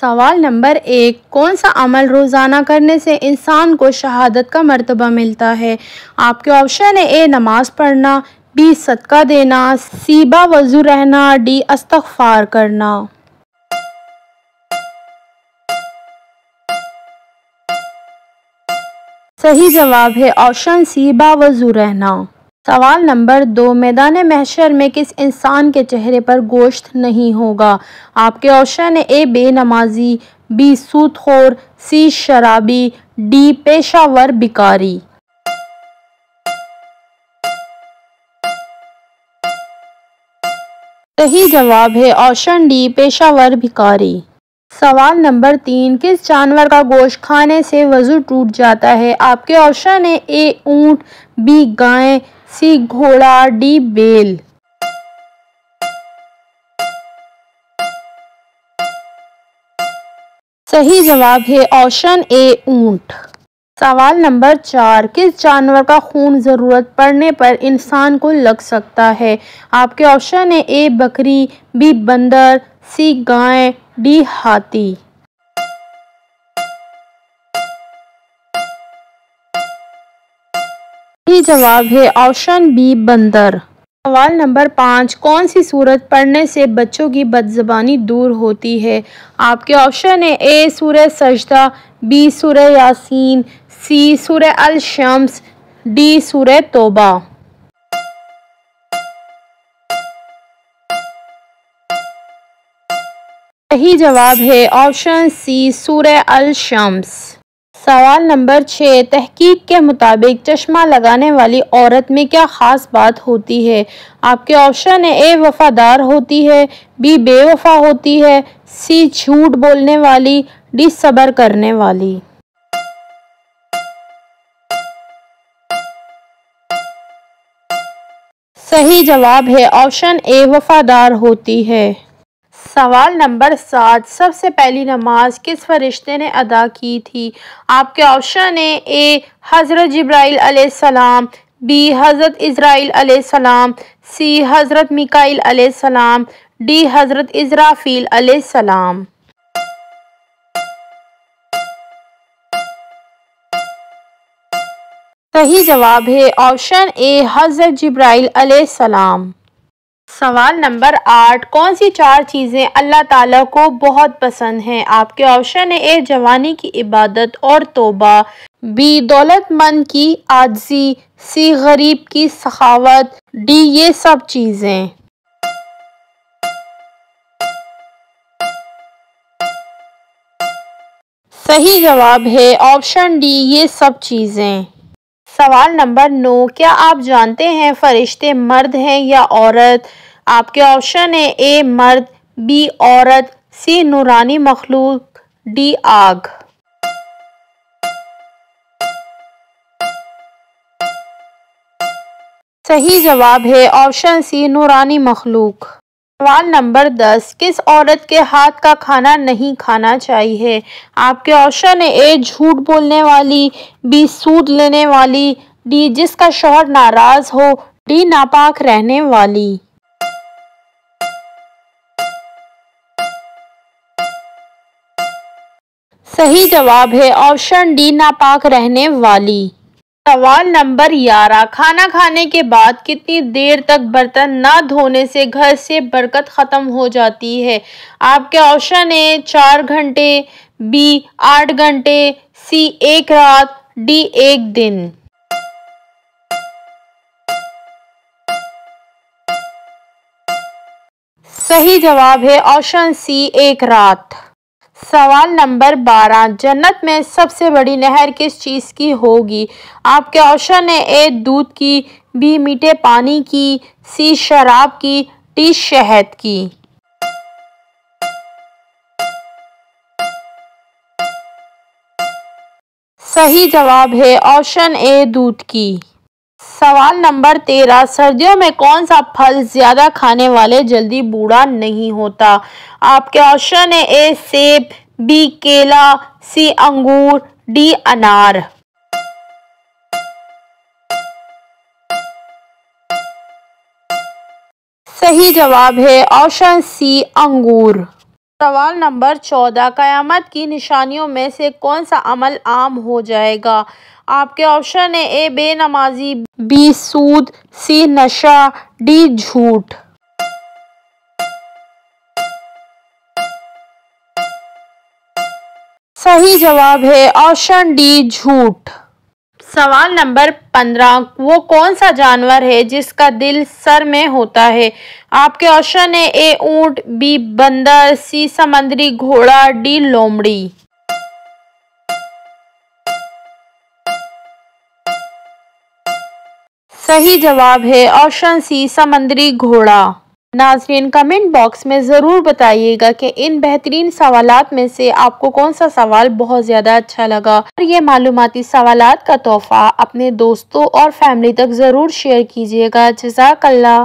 सवाल नंबर एक, कौन सा अमल रोज़ाना करने से इंसान को शहादत का मर्तबा मिलता है? आपके ऑप्शन है ए, नमाज़ पढ़ना, बी, सदका देना, सी बा वज़ू रहना, डी अस्तगफार करना। सही जवाब है ऑप्शन सी बा वज़ू रहना। सवाल नंबर दो मैदान महशर में किस इंसान के चेहरे पर गोश्त नहीं होगा? आपके ऑप्शन है ए बेनमाजी बी सूतखोर सी शराबी डी पेशावर बिकारी सही जवाब है ऑप्शन डी पेशावर भिकारी सवाल नंबर तीन, किस जानवर का गोश्त खाने से वज़ू टूट जाता है? आपके ऑप्शन है ए ऊँट बी गाय सी घोड़ा डी बेल। सही जवाब है ऑप्शन ए, ऊँट। सवाल नंबर चार, किस जानवर का खून ज़रूरत पड़ने पर इंसान को लग सकता है? आपके ऑप्शन है ए, बकरी, बी, बंदर, सी, गाय, डी, हाथी। सही जवाब है ऑप्शन बी, बंदर। सवाल नंबर पाँच, कौन सी सूरत पढ़ने से बच्चों की बदजबानी दूर होती है? आपके ऑप्शन है ए सूर्य सजदा, बी सूर्य यासीन, सी सूर्य अल शम्स, डी सूर्य तोबा। सही जवाब है ऑप्शन सी सूर्य अल शम्स। सवाल नंबर छः, तहकीक के मुताबिक चश्मा लगाने वाली औरत में क्या ख़ास बात होती है? आपके ऑप्शन है, ए, वफ़ादार होती है, बी, बेवफा होती है, सी, झूठ बोलने वाली, डी, सब्र करने वाली। सही जवाब है, ऑप्शन ए, वफ़ादार होती है। सवाल नंबर सात, सबसे पहली नमाज़ किस फरिश्ते ने अदा की थी? आपके ऑप्शन है ए, हज़रत जब्राईल सलाम, बी, हज़रत इसराइल सलाम, सी, हज़रत मिकाइल सलाम, डी, हज़रत इसराफ़ील सलाम। सही जवाब है ऑप्शन ए, हज़रत जब्राईल सलाम। सवाल नंबर आठ, कौन सी चार चीज़ें अल्लाह ताला को बहुत पसंद हैं? आपके ऑप्शन है ए, जवानी की इबादत और तोबा, बी, दौलतमंद की आजी, सी, गरीब की सखावत, डी, ये सब चीज़ें। सही जवाब है ऑप्शन डी, ये सब चीज़ें। सवाल नंबर नौ, क्या आप जानते हैं फरिश्ते मर्द हैं या औरत? आपके ऑप्शन है ए, मर्द, बी, औरत, सी, नूरानी मखलूक, डी, आग। सही जवाब है ऑप्शन सी, नूरानी मखलूक। सवाल नंबर दस, किस औरत के हाथ का खाना नहीं खाना चाहिए? आपके ऑप्शन है ए, झूठ बोलने वाली, बी, सूद लेने वाली, डी, जिसका शोहर नाराज़ हो, डी, नापाक रहने वाली। सही जवाब है ऑप्शन डी, नापाक रहने वाली। सवाल नंबर ग्यारह, खाना खाने के बाद कितनी देर तक बर्तन ना धोने से घर से बरकत ख़त्म हो जाती है? आपके ऑप्शन है चार घंटे, बी, आठ घंटे, सी, एक रात, डी, एक दिन। सही जवाब है ऑप्शन सी, एक रात। सवाल नंबर बारह, जन्नत में सबसे बड़ी नहर किस चीज़ की होगी? आपके ऑप्शन है ए, दूध की, बी, मीठे पानी की, सी, शराब की टी शहद की। सही जवाब है ऑप्शन ए, दूध की। सवाल नंबर तेरह, सर्दियों में कौन सा फल ज़्यादा खाने वाले जल्दी बूढ़ा नहीं होता? आपके ऑप्शन है ए, सेब, बी, केला, सी, अंगूर, डी, अनार। सही जवाब है ऑप्शन सी, अंगूर। सवाल नंबर चौदह, कयामत की निशानियों में से कौन सा अमल आम हो जाएगा? आपके ऑप्शन है ए, बेनमाजी, बी, सूद, सी, नशा, डी, झूठ। सही जवाब है ऑप्शन डी, झूठ। सवाल नंबर पंद्रह, वो कौन सा जानवर है जिसका दिल सर में होता है? आपके ऑप्शन है ए, ऊँट, बी, बंदर, सी, समंदरी घोड़ा, डी, लोमड़ी। सही जवाब है ऑप्शन सी, समंदरी घोड़ा। नाजरीन कमेंट बॉक्स में ज़रूर बताइएगा कि इन बेहतरीन सवाल में से आपको कौन सा सवाल बहुत ज़्यादा अच्छा लगा। और ये मालूमती सवाल का तोहफ़ा अपने दोस्तों और फैमिली तक ज़रूर शेयर कीजिएगा। जजाकल्ला